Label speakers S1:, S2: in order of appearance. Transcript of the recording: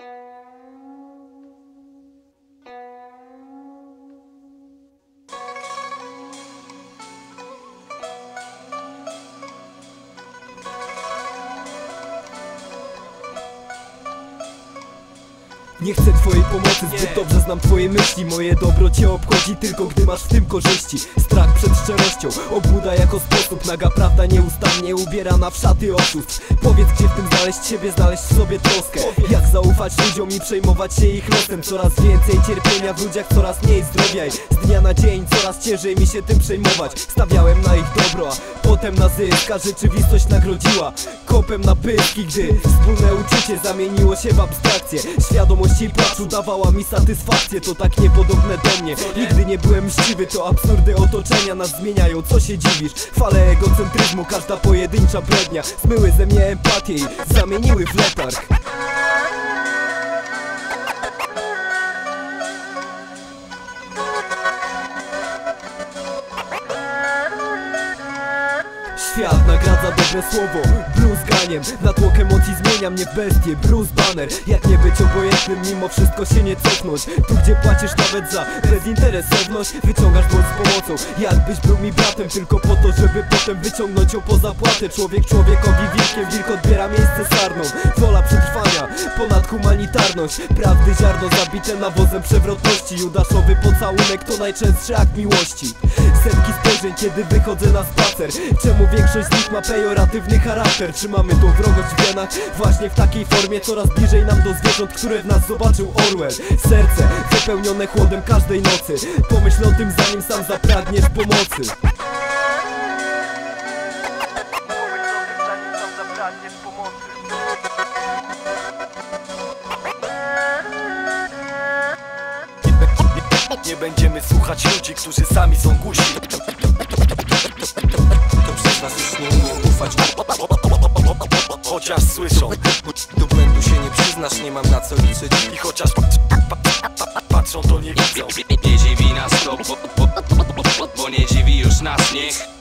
S1: Thank you. Nie chcę twojej pomocy, zbyt dobrze znam twoje myśli. Moje dobro cię obchodzi tylko gdy masz w tym korzyści. Strach przed szczerością, obłuda jako sposób. Naga prawda nieustannie ubierana w szaty oszustw. Powiedz gdzie w tym znaleźć siebie, znaleźć w sobie troskę. Jak zaufać ludziom i przejmować się ich losem? Coraz więcej cierpienia w ludziach, coraz mniej zdrowia I z dnia na dzień coraz ciężej mi się tym przejmować. Stawiałem na ich dobro, a potem na zysk A rzeczywistość nagrodziła. Kopem na pyski Gdy wspólne uczucie zamieniło się w abstrakcję. Świadomość jej płaczu dawała mi satysfakcję To tak niepodobne do mnie. Nigdy nie byłem mściwy, to absurdy otoczenia nas zmieniają Co się dziwisz? Fale egocentryzmu, każda pojedyncza brednia. Zmyły ze mnie empatię i zamieniły w letarg Świat nagradza dobre słowo, bluzganiem Natłok emocji zmienia mnie w bestię, Bruce Banner Jak nie być obojętnym, mimo wszystko się nie cofnąć. Tu gdzie płacisz nawet za bezinteresowność Wyciągasz dłoń z pomocą, jakbyś był mi bratem Tylko po to, żeby potem wyciągnąć ją poza płatę. Człowiek człowiekowi wilkiem, wilk odbiera miejsce sarną. Wola przetrwania, ponad humanitarność. Prawdy ziarno zabite nawozem przewrotności. Judaszowy pocałunek to najczęstszy akt miłości Setki spojrzeń, kiedy wychodzę na spacer Czemu większość z nich ma pejoratywny charakter? Czy mamy tą wrogość w genach? Właśnie w takiej formie coraz bliżej nam do zwierząt, które w nas zobaczył Orwell Serce wypełnione chłodem każdej nocy Pomyśl o tym zanim sam zapragniesz pomocy
S2: Nie będziemy słuchać ludzi, którzy sami są gusi To przez was już nie umiem ufać. Chociaż słyszą Do błędu się nie przyznasz, nie mam na co liczyć. I chociaż patrzą to nie widzą.
S3: Nie dziwi nas to, bo, bo, bo, bo, bo nie dziwi już nas niech